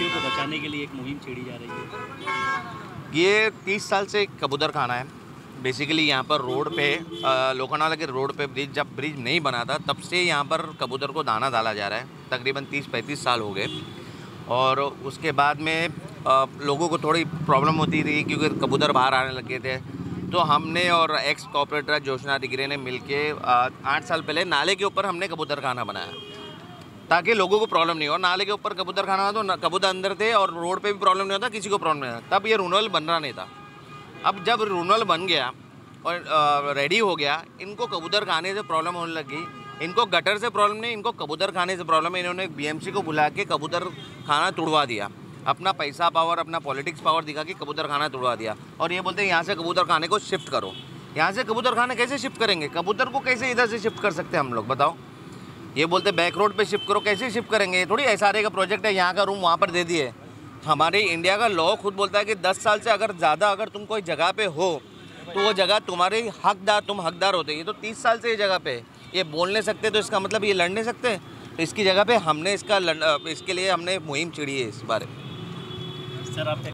पक्षियों को बचाने के लिए एक मुहिम छेड़ी जा रही है। ये तीस साल से कबूतर खाना है। बेसिकली यहाँ पर रोड पे लोखंडवाला के रोड पे ब्रिज, जब ब्रिज नहीं बना था, तब से यहाँ पर कबूतर को दाना डाला जा रहा है। तकरीबन तीस पैंतीस साल हो गए। और उसके बाद में लोगों को थोड़ी प्रॉब्लम होती थी क्योंकि कबूतर बाहर आने लगे थे। तो हमने और एक्स कॉपरेटर जोशना दिगरे ने मिल के आठ साल पहले नाले के ऊपर हमने कबूतर खाना बनाया। ताकि लोगों को प्रॉब्लम नहीं हो। नाले के ऊपर कबूतर खाना हो तो कबूतर अंदर थे और रोड पे भी प्रॉब्लम नहीं होता, किसी को प्रॉब्लम नहीं होता। तब ये रूनल बन रहा नहीं था। अब जब रूनल बन गया और रेडी हो गया, इनको कबूतर खाने से प्रॉब्लम होने लगी इनको गटर से प्रॉब्लम नहीं, इनको कबूतर खाने से प्रॉब्लम है। इन्होंने बीएमसी को बुला के कबूतर खाना तुड़वा दिया। अपना पैसा पावर अपना पॉलिटिक्स पावर दिखा के कबूतर खाना तुड़वा दिया। और ये बोलते हैं, यहाँ से कबूतर खाने को शिफ्ट करो। यहाँ से कबूतर खाना कैसे शिफ्ट करेंगे? कबूतर को कैसे इधर से शिफ्ट कर सकते हैं हम लोग? बताओ। ये बोलते बैक रोड पे शिफ्ट करो, कैसे शिफ्ट करेंगे? ये थोड़ी एस का प्रोजेक्ट है, यहाँ का रूम वहाँ पर दे दिए। हमारे इंडिया का लॉ खुद बोलता है कि 10 साल से अगर ज़्यादा अगर तुम कोई जगह पे हो तो वो जगह तुम्हारे हकदार, तुम हकदार होते। ये तो 30 साल से ये जगह पे। ये बोल नहीं सकते तो इसका मतलब ये लड़ नहीं सकते? तो इसकी जगह पे हमने इसका लड़- इसके लिए हमने मुहिम छिड़ी है इस बारे में। सर आपका